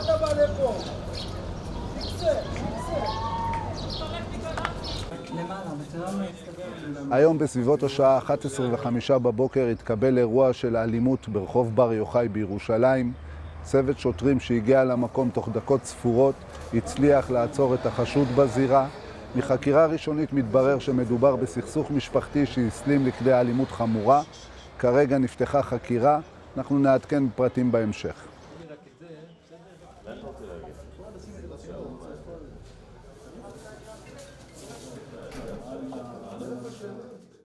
אתה בא לפה? היום בסביבות השעה 11:05 בבוקר התקבל אירוע של אלימות ברחוב בר יוחאי בירושלים. צוות שוטרים שהגיע למקום תוך דקות ספורות הצליח לעצור את החשוד בזירה. מחקירה ראשונית מתברר שמדובר בסכסוך משפחתי שהסלים לכדי אלימות חמורה. כרגע נפתחה חקירה, אנחנו נעדכן פרטים בהמשך. Let op de leugen.